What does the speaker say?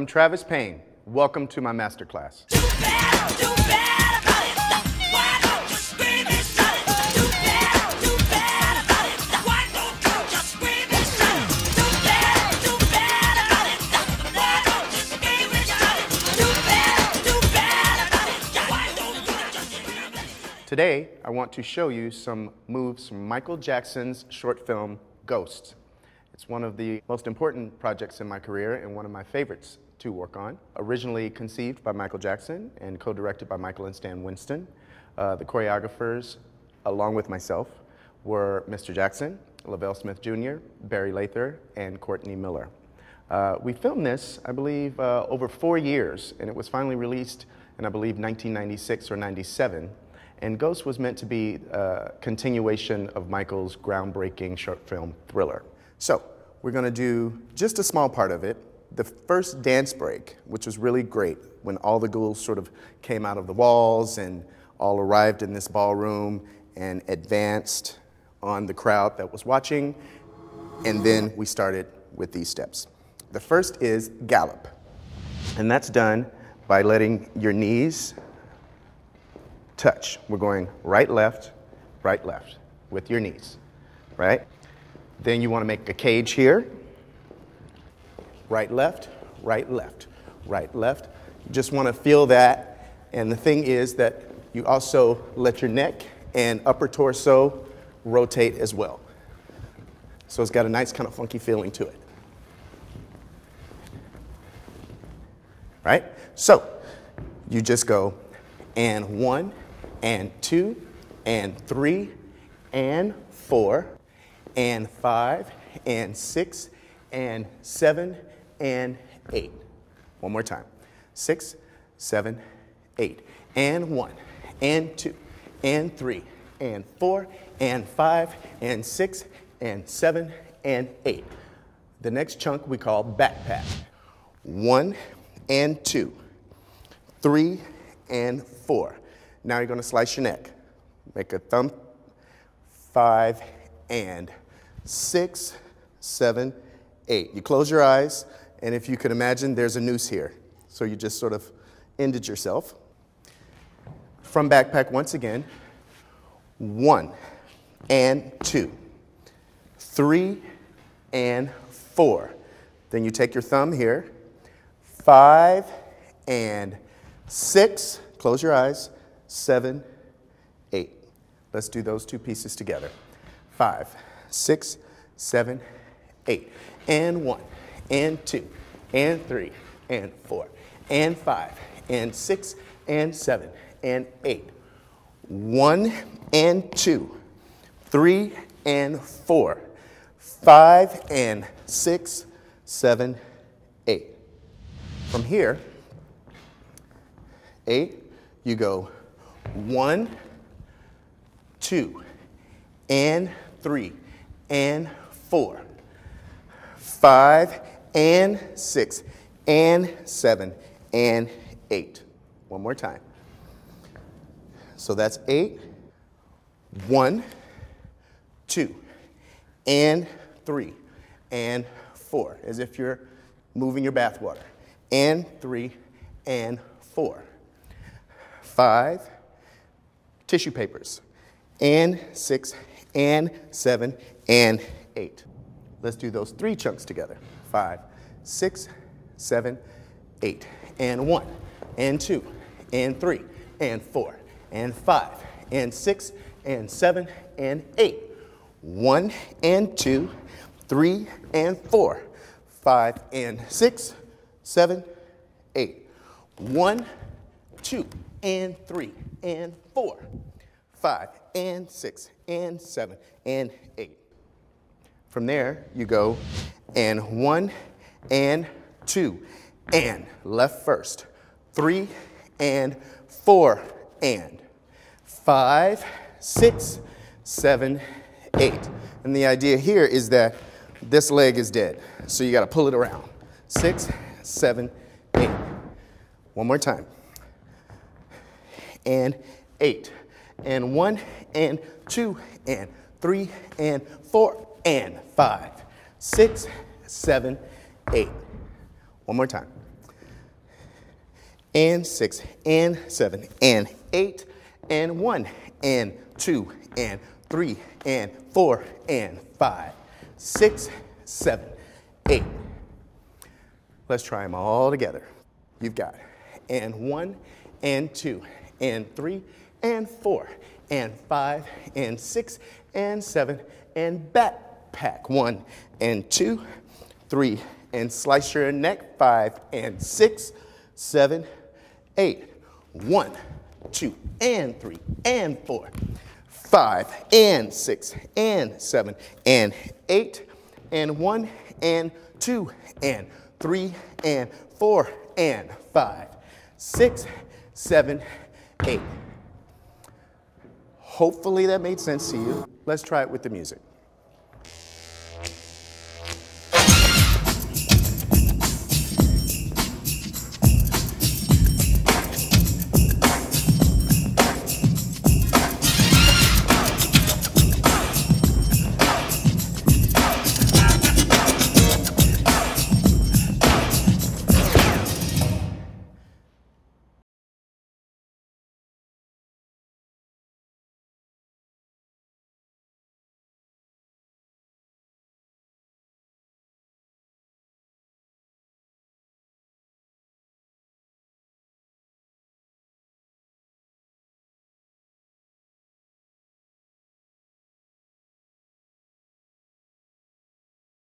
I'm Travis Payne. Welcome to my masterclass. Today, I want to show you some moves from Michael Jackson's short film, Ghosts. It's one of the most important projects in my career and one of my favorites to work on. Originally conceived by Michael Jackson and co-directed by Michael and Stan Winston. Uh, the choreographers, along with myself, were Mr. Jackson, LaVelle Smith Jr., Barry Lather, and Courtney Miller. Uh, we filmed this, I believe, uh, over four years, and it was finally released in, I believe, 1996 or 97. And Ghost was meant to be a continuation of Michael's groundbreaking short film thriller. So we're going to do just a small part of it. The first dance break, which was really great, when all the ghouls sort of came out of the walls and all arrived in this ballroom and advanced on the crowd that was watching. And then we started with these steps. The first is gallop. And that's done by letting your knees touch. We're going right, left, right, left with your knees, right? Then you want to make a cage here. Right, left, right, left, right, left. You just want to feel that. And the thing is that you also let your neck and upper torso rotate as well. So it's got a nice kind of funky feeling to it. Right? So you just go and one, and two, and three, and four, and five, and six, and seven, and eight. One more time. Six, seven, eight. And one, and two, and three, and four, and five, and six, and seven, and eight. The next chunk we call backpack. One and two, three and four. Now you're to slice your neck. Make a thumb, five, and six, seven, eight. You close your eyes, and if you can imagine, there's a noose here. So you just sort of ended yourself. From backpack, once again, one and two, three and four. Then you take your thumb here, five and six, close your eyes, seven, eight. Let's do those two pieces together. Five, six, seven, eight. And one, and two, and three, and four, and five, and six, and seven, and eight. One and two, three and four, five and six, seven, eight. From here, eight, you go one, two, and three, and four, five, and six, and seven, and eight. One more time. So that's eight, one, two, and three, and four, as if you're moving your bathwater, and three, and four, five, tissue papers, and six, and seven, and eight. Let's do those three chunks together. Five, six, seven, eight, and one, and two, and three, and four, and five, and six, and seven, and eight. One and two, three and four, five and six, seven, eight. One, two, and three, and four, five, and six, and seven, and eight. From there, you go and one, and two, and left first, three, and four, and five, six, seven, eight. And the idea here is that this leg is dead, so you got to pull it around. Six, seven, eight. One more time and eight, and one, and two, and three, and four, and five, six, seven, eight. One more time. And six, and seven, and eight, and one, and two, and three, and four, and five, six, seven, eight. Let's try them all together. You've got and one, and two, and three, and four, and five, and six, and seven, and backpack. One, and two, three, and slice your neck. Five, and six, seven, eight. One, two, and three, and four, five, and six, and seven, and eight, and one, and two, and three, and four, and five, six, seven, eight. Hopefully that made sense to you. Let's try it with the music.